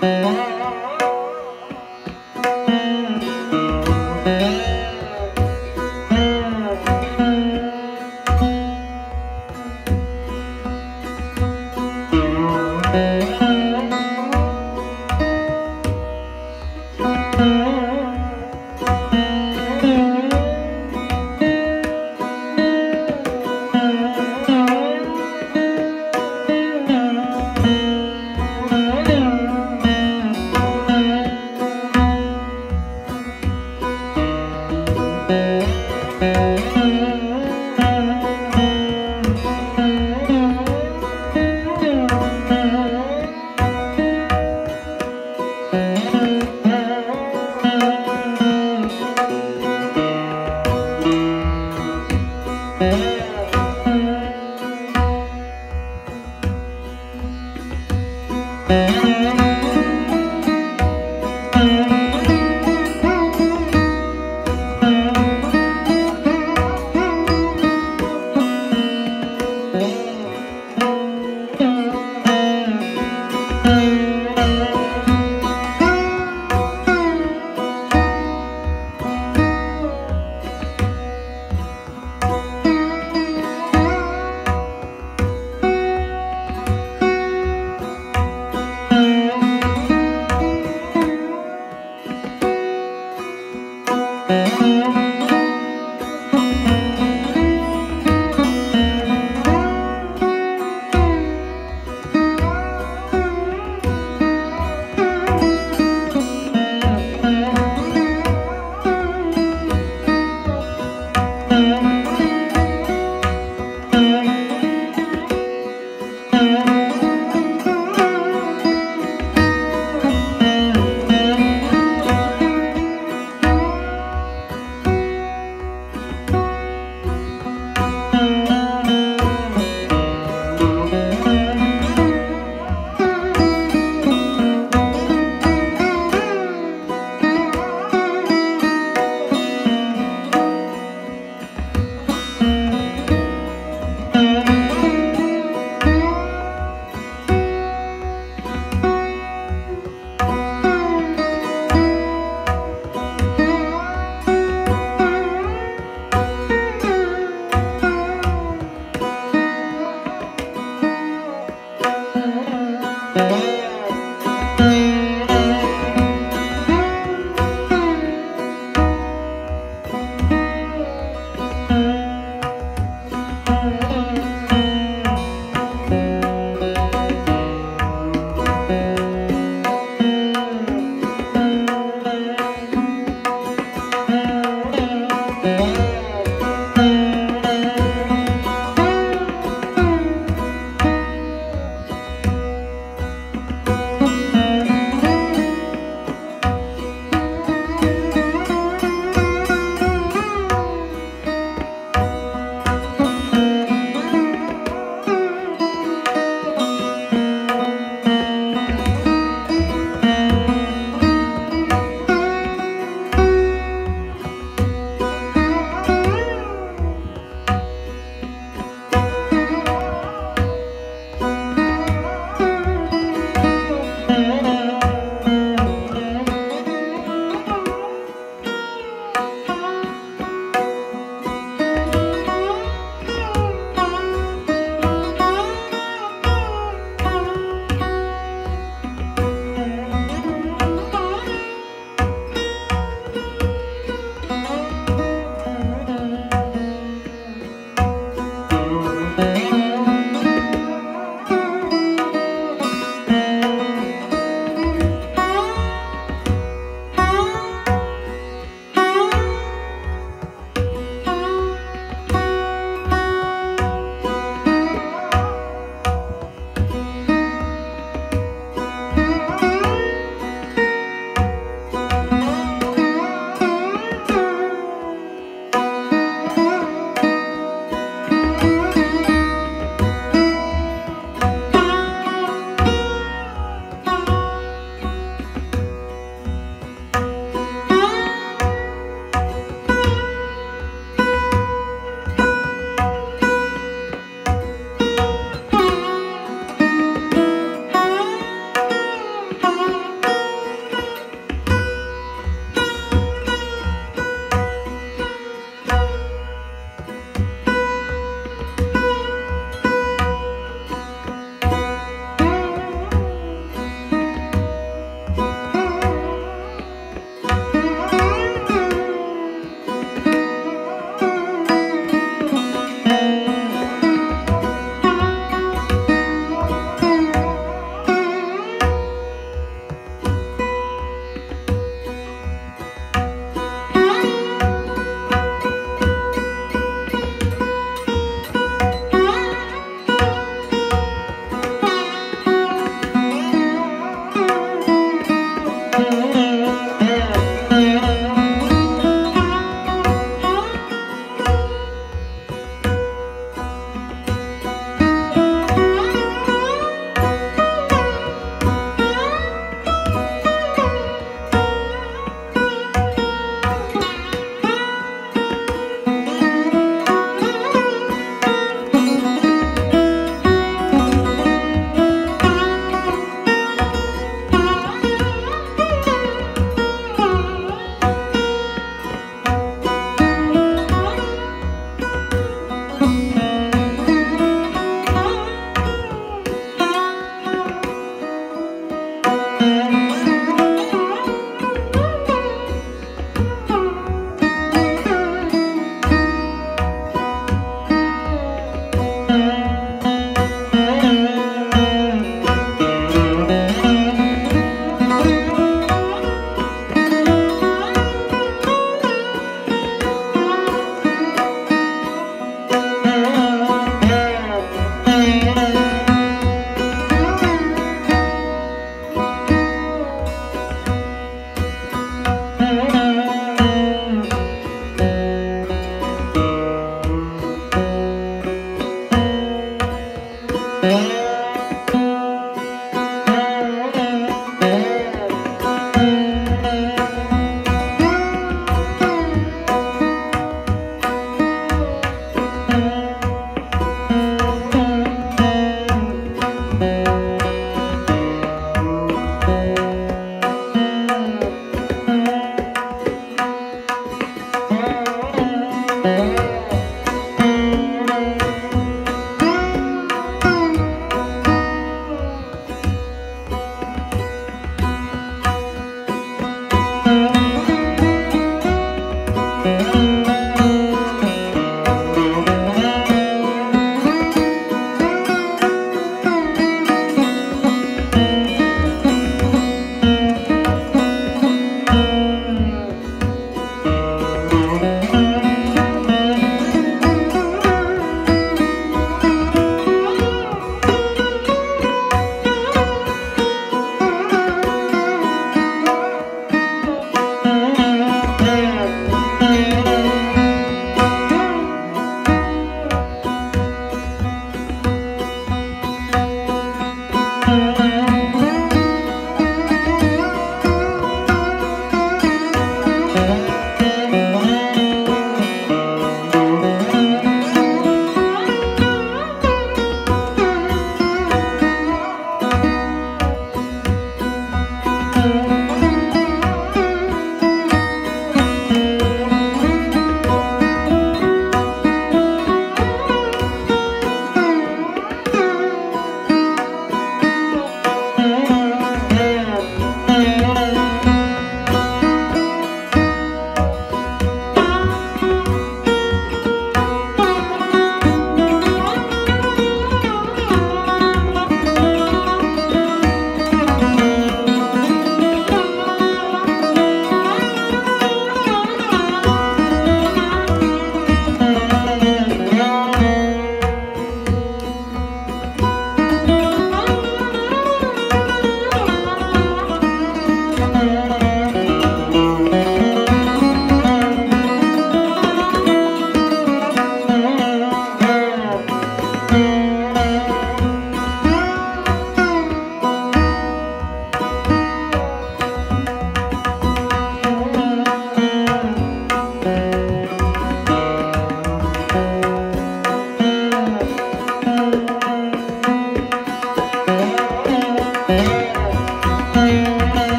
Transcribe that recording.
Bye.